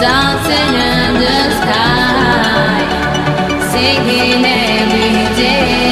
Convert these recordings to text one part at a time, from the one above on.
dancing in the sky, singing every day.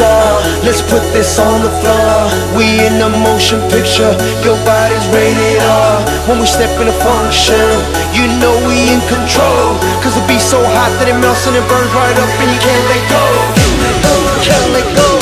star Let's put this on the floor. We in a motion picture. Your body's rated R. When we step in a function You know we in control. Cause the beat's so hot that it melts and it burns right up And you can't let go. Can't let go.